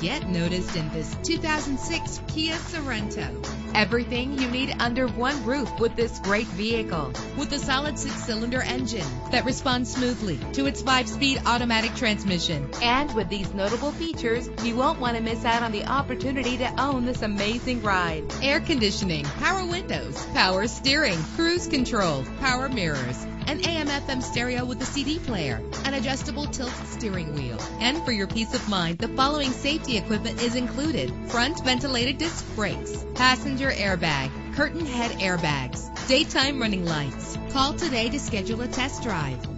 get noticed in this 2006 Kia Sorento. Everything you need under one roof with this great vehicle. With a solid six-cylinder engine that responds smoothly to its five-speed automatic transmission. And with these notable features, you won't want to miss out on the opportunity to own this amazing ride. Air conditioning, power windows, power steering, cruise control, power mirrors, an AM FM stereo with a CD player, an adjustable tilt steering wheel. And for your peace of mind, the following safety equipment is included. Front ventilated disc brakes, passenger airbag, curtain head airbags, daytime running lights. Call today to schedule a test drive.